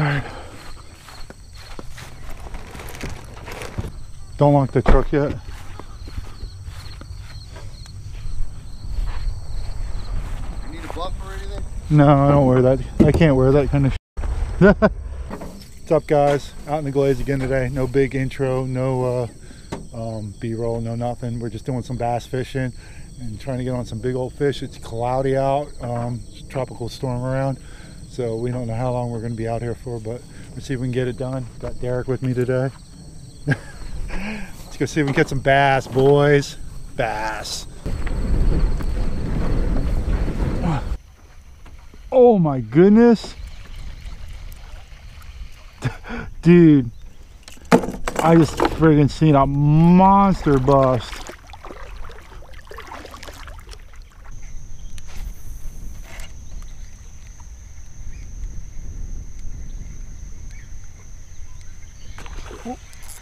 All right. Don't lock the truck yet. You need a buff or anything? No, I don't wear that. I can't wear that kind of shit. What's up, guys? Out in the glades again today. No big intro, no uh, um, B-roll, no nothing. We're just doing some bass fishing and trying to get on some big old fish. It's cloudy out, um, tropical storm around, so we don't know how long we're going to be out here for, but let's see if we can get it done. Got Derek with me today. let's go see if we can get some bass, boys. Bass. Oh my goodness. Dude, I just friggin' seen a monster bust.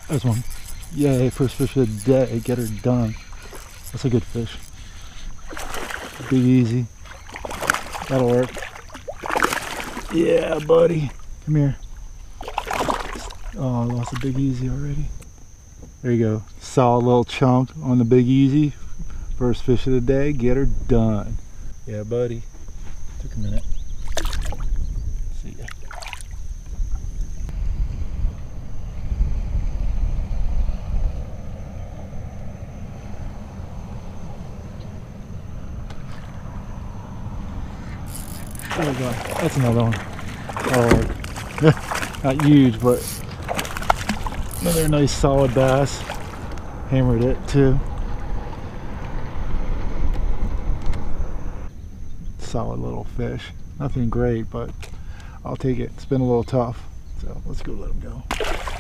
There's one. Yay, first fish of the day. Get her done. That's a good fish. Big easy. That'll work. Yeah, buddy. Come here. Oh, I lost a big easy already. There you go. Solid little chunk on the big easy. First fish of the day. Get her done. Yeah, buddy. Took a minute. See ya. We go. That's another one. Oh, not huge, but another nice solid bass. Hammered it too. Solid little fish. Nothing great, but I'll take it. It's been a little tough. So let's go let him go.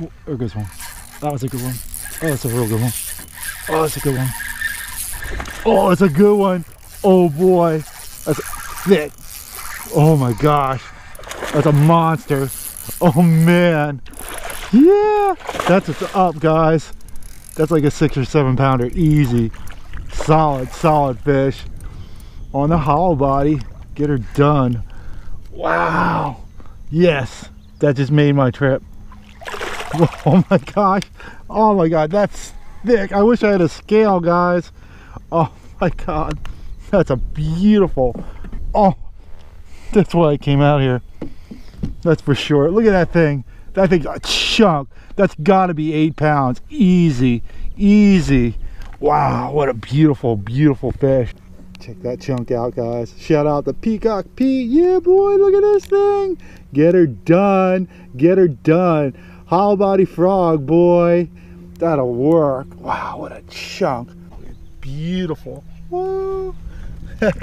Oh, there goes one. That was a good one. Oh, that's a real good one. Oh, that's a good one. Oh, that's a good one. Oh boy, that's thick. Oh my gosh, that's a monster. Oh man, yeah, that's what's up, guys. That's like a six or seven pounder, easy. Solid, solid fish on the hollow body. Get her done. Wow. Yes, that just made my trip. Oh my gosh. Oh my god, that's thick. I wish I had a scale, guys. Oh my god. That's a beautiful. Oh, that's why I came out here. That's for sure. Look at that thing. That thing's a chunk. That's got to be eight pounds. Easy. Easy. Wow, what a beautiful, beautiful fish. Check that chunk out, guys. Shout out to Peacock Pete. Yeah, boy, look at this thing. Get her done. Get her done. Hollow body frog, boy. That'll work. Wow, what a chunk. Beautiful. Woo.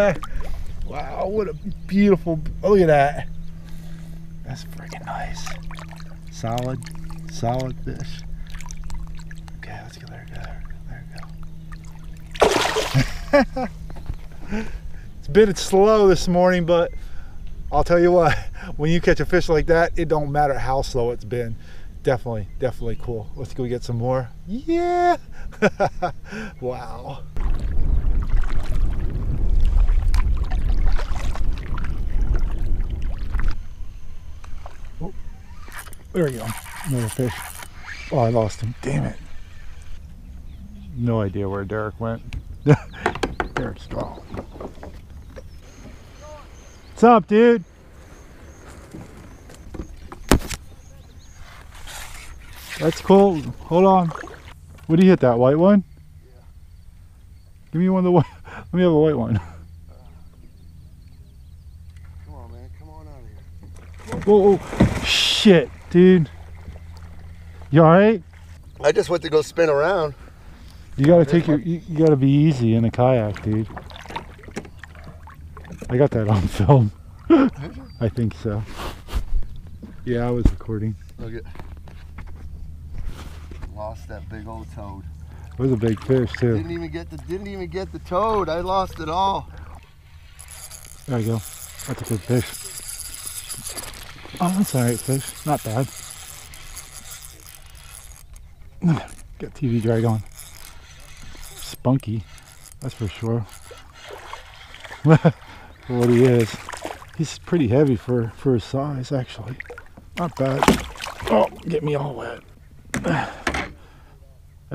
wow, what a beautiful. Look at that. That's freaking nice. Solid, solid fish. Okay, let's go there. There, there we go. it's been slow this morning, but I'll tell you what, when you catch a fish like that, it don't matter how slow it's been. Definitely, definitely cool. Let's go get some more. Yeah. wow. Oh, there we go. Another fish. Oh, I lost him. Damn it. No idea where Derek went. Derek's gone. What's up, dude? That's cool. Hold on. What do you hit that white one? Yeah. Give me one of the white. Let me have a white one. Come on, man. Come on out of here. Whoa, whoa. shit, dude. You all right? I just went to go spin around. You gotta take your. You, you gotta be easy in a kayak, dude. I got that on film. I think so. Yeah, I was recording. Look at. Lost that big old toad. It was a big fish too. Didn't even get the didn't even get the toad. I lost it all. There you go. That's a good fish. Oh, that's alright fish. Not bad. Got TV drag on. Spunky, that's for sure. what he is. He's pretty heavy for, for his size, actually. Not bad. Oh, get me all wet.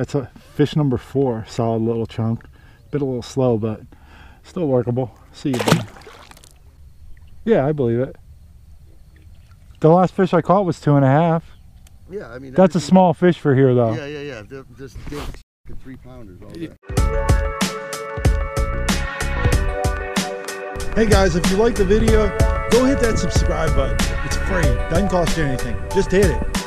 That's a fish number four, solid little chunk. Bit a little slow, but still workable. See you, buddy. Yeah, I believe it. The last fish I caught was two and a half. Yeah, I mean That's a small fish for here, though. Yeah, yeah, yeah. They're Just big three pounders all day. Hey guys, if you like the video, go hit that subscribe button. It's free. Doesn't cost you anything. Just hit it.